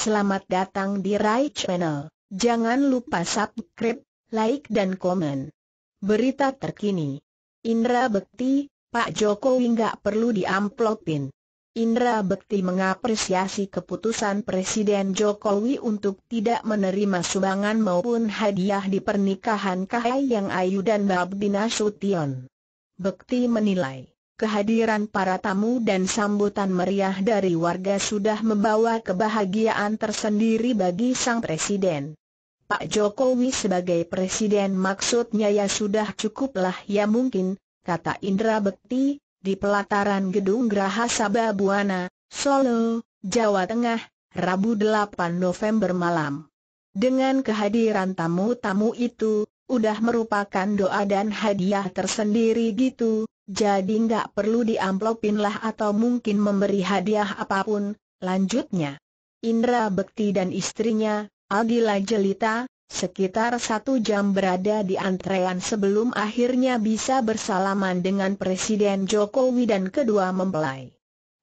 Selamat datang di Rai Channel. Jangan lupa subscribe, like dan komen. Berita terkini. Indra Bekti, Pak Jokowi nggak perlu diamplopin. Indra Bekti mengapresiasi keputusan Presiden Jokowi untuk tidak menerima sumbangan maupun hadiah di pernikahan Kahayang Ayu dan Babdi Nasution. Bekti menilai, kehadiran para tamu dan sambutan meriah dari warga sudah membawa kebahagiaan tersendiri bagi sang presiden. Pak Jokowi sebagai presiden maksudnya ya sudah cukuplah ya mungkin, kata Indra Bekti, di pelataran gedung Graha Sababuana, Solo, Jawa Tengah, Rabu 8 November malam. Dengan kehadiran tamu-tamu itu, udah merupakan doa dan hadiah tersendiri gitu, jadi nggak perlu diamplopin lah atau mungkin memberi hadiah apa pun, lanjutnya. Indra Bekti dan istrinya, Adila Jelita, sekitar satu jam berada di antrean sebelum akhirnya bisa bersalaman dengan Presiden Jokowi dan kedua mempelai.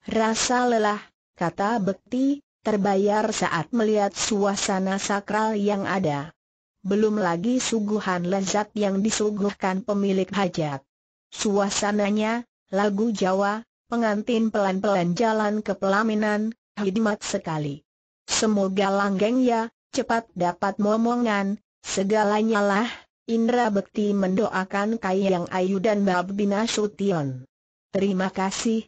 Rasa lelah, kata Bekti, terbayar saat melihat suasana sakral yang ada. Belum lagi suguhan lezat yang disuguhkan pemilik hajat. Suasananya, lagu Jawa, pengantin pelan-pelan jalan ke pelaminan, hikmat sekali. Semoga langgeng ya, cepat dapat momongan, segalanya lah, Indra Bekti mendoakan Kayang Ayu dan Babdi Nasution. Terima kasih,